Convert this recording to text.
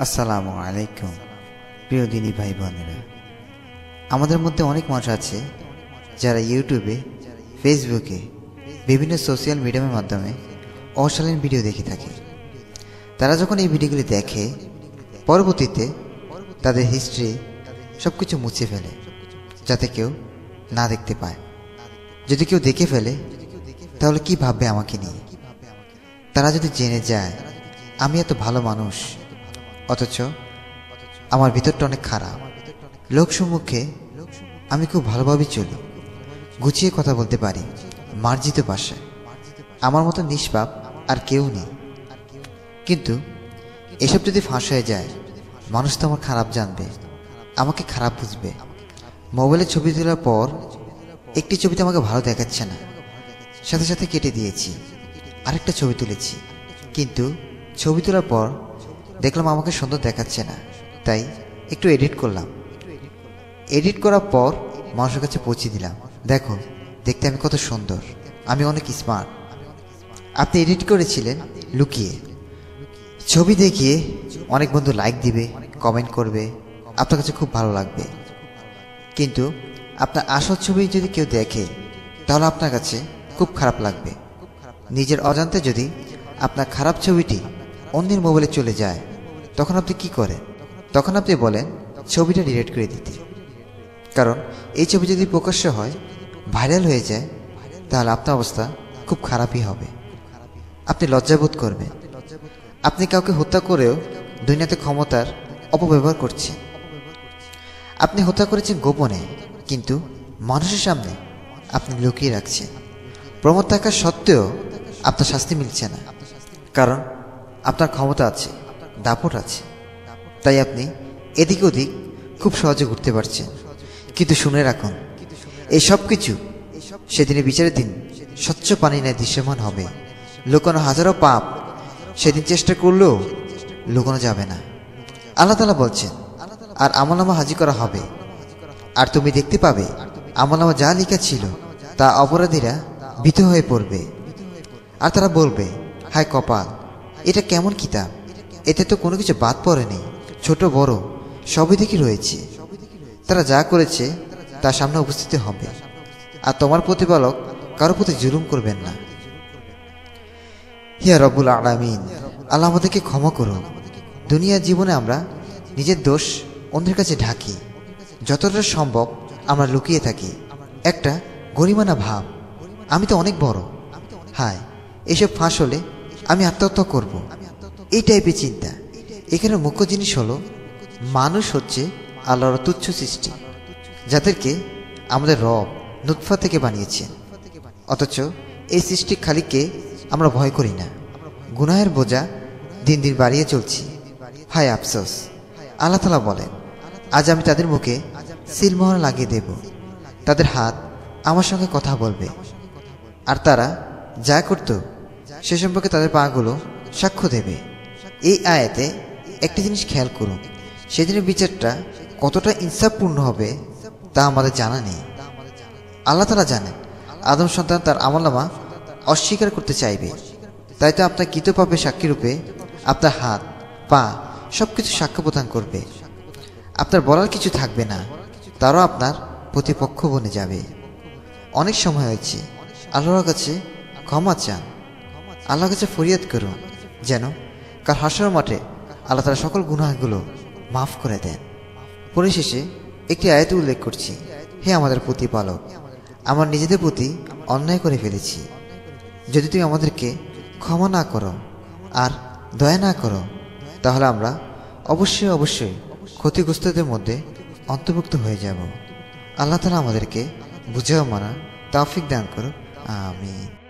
আসসালামু আলাইকুম, প্রিয় দিনী ভাই বোনেরা আমাদের মধ্যে অনেক মানুষ আছে যারা ইউটিউবে, ফেসবুকে বিভিন্ন সোশ্যাল মিডিয়ামের মাধ্যমে অশালীন ভিডিও দেখে থাকে। তারা যখন এই ভিডিওগুলি দেখে, পরবর্তীতে তাদের হিস্ট্রি সব কিছু মুছে ফেলে, যাতে কেউ না দেখতে পায়। যদি কেউ দেখে ফেলে, তাহলে কি ভাববে আমাকে নিয়ে? তারা যদি জেনে যায়, আমি এত ভালো মানুষ অথচ আমার ভিতরটা অনেক খারাপ। লোক সম্মুখে আমি খুব ভালোভাবে চলি। গুছিয়ে কথা বলতে পারি। মার্জিত ভাষায় আমার মতো নিষ্পাপ আর কেউ নেই। কিন্তু এসব যদি ফাঁস হয়ে যায়, মানুষ তো আমার খারাপ জানবে। আমাকে খারাপ বুঝবে। মোবাইলে ছবি তোলার পর একটি ছবিতে আমাকে ভালো দেখাচ্ছে না। সাথে সাথে কেটে দিয়েছি। আরেকটা ছবি তুলেছি। কিন্তু ছবি তোলার পর দেখলাম আমাকে সুন্দর দেখাচ্ছে না। তাই একটু এডিট করলাম। এডিট করার পর মানুষের কাছে পৌঁছে দিলাম। দেখো, দেখতে আমি কত সুন্দর। আমি অনেক স্মার্ট আপনি এডিট করেছিলেন লুকিয়ে। ছবি দেখিয়ে অনেক বন্ধু লাইক দিবে কমেন্ট করবে। আপনার কাছে খুব ভালো লাগবে। কিন্তু আপনার আসল ছবি যদি কেউ দেখে, তাহলে আপনার কাছে খুব খারাপ লাগবে। নিজের অজান্তে যদি আপনার খারাপ ছবিটি অন্যের মোবাইলে চলে যায়, তখন আপনি কি করেন? তখন আপনি বলেন, ছবিটা ডিলিট করে দিতে। কারণ এই ছবি যদি প্রকাশ্য হয়, ভাইরাল হয়ে যায়, তাহলে আপনার অবস্থা খুব খারাপই হবে। আপনি লজ্জাবোধ করবেন। আপনি কাউকে হত্যা করেও দুনিয়াতে ক্ষমতার অপব্যবহার করছেন। আপনি হত্যা করেছেন গোপনে, কিন্তু মানুষের সামনে আপনি লুকিয়ে রাখছেন। প্রমোদ থাকা সত্ত্বেও আপনার শাস্তি মিলছে না। কারণ আপনার ক্ষমতা আছে, দাপট আছে। তাই আপনি এদিক ওদিক খুব সহজে ঘুরতে পারছেন। কিন্তু শুনে রাখুন, এই সব কিছু সেদিনে বিচারের দিন স্বচ্ছ পানি নেয় দৃশ্যমান হবে। লুকানো হাজারো পাপ সেদিন চেষ্টা করলেও লুকানো যাবে না। আল্লাহ তালা বলছেন, আর আমলনামা হাজি করা হবে। আর তুমি দেখতে পাবে, আমলনামা যা লেখা ছিল তা অপরাধীরা ভীত হয়ে পড়বে। আর তারা বলবে, হায় কপাল এটা কেমন কিতাব? এতে তো কোনো কিছু বাদ পড়েনি ছোট, বড়, সবই দিকে রয়েছে। তারা যা করেছে তার সামনে উপস্থিত হবে। আর তোমার প্রতিপালক কারও প্রতি জুলুম করবেন না। হিয়া রব্বুল আলামিন, আল্লাহ আমাদেরকে ক্ষমা করো। দুনিয়ার জীবনে আমরা নিজের দোষ অন্যের কাছে ঢাকি। যতটা সম্ভব আমরা লুকিয়ে থাকি। একটা গরিমানা ভাব। আমি তো অনেক বড়। হায়, এসব ফাঁস হলে আমি আত্মহত্যা করব। এই টাইপের চিন্তা। এখানে মুখ্য জিনিস হলো, মানুষ হচ্ছে আল্লাহর তুচ্ছ সৃষ্টি, যাদেরকে আমাদের রব নুৎফা থেকে বানিয়েছেন। অথচ এই সৃষ্টি খালিকে আমরা ভয় করি না। গুনাহের বোঝা দিন দিন বাড়িয়ে চলছি। হায় আফসোস। আল্লাহ তালা বলেন, আজ আমি তাদের মুখে সিলমোহর লাগিয়ে দেব। তাদের হাত আমার সঙ্গে কথা বলবে। আর তারা যা করত সে সম্পর্কে তাদের পাগুলো সাক্ষ্য দেবে। এই আয়াতে একটি জিনিস খেয়াল করুন, সেদিনের বিচারটা কতটা ইনসাফপূর্ণ হবে তা আমাদের জানা নেই। আল্লাহ তালা জানেন, আদম সন্তান তার আমলামা অস্বীকার করতে চাইবে। তাই তো আপনার কৃতপাপে সাক্ষী রূপে আপনার হাত, পা সব কিছু সাক্ষ্য প্রদান করবে। আপনার বলার কিছু থাকবে না, তারও আপনার প্রতিপক্ষ বনে যাবে। অনেক সময় হয়েছে, আল্লাহর কাছে ক্ষমা চান আল্লাহর কাছে ফরিয়াদ করুন যেন কার হাসর মাঠে আল্লাহ তারা সকল গুনাহগুলো মাফ করে দেন। পরিশেষে একটি আয়ত উল্লেখ করছি। হে আমাদের প্রতিপালক, আমার নিজেদের প্রতি অন্যায় করে ফেলেছি। যদি তুমি আমাদেরকে ক্ষমা না করো আর দয়া না করো, তাহলে আমরা অবশ্যই অবশ্যই ক্ষতিগ্রস্তদের মধ্যে অন্তর্ভুক্ত হয়ে যাব। আল্লাহ তালা আমাদেরকে বুঝেও মানা, তাফিক দান করো আমিন।